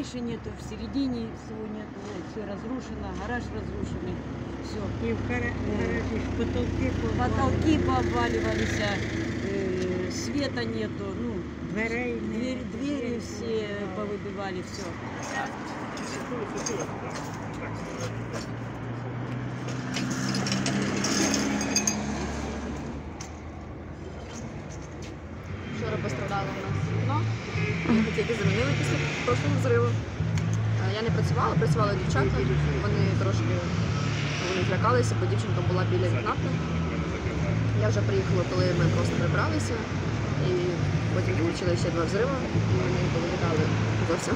крыши нету, в середине всего нету, все разрушено, гараж разрушенный, все. І в гара- в гаражі ж потолки повалені. Потолки пообваливались, э, света нету, ну, Дверей не- двери, двери все повыбивали, все. Вчора пострадало у нас вікно. Ми тільки замінили після прошлого взриву. Е, Я не працювала, працювали дівчата. Вони трошки вони злякалися, бо дівчинка була біля вікна. Я вже приїхала, коли ми просто прибралися. І потім включили ще два взриви, і вони повилітали зовсім.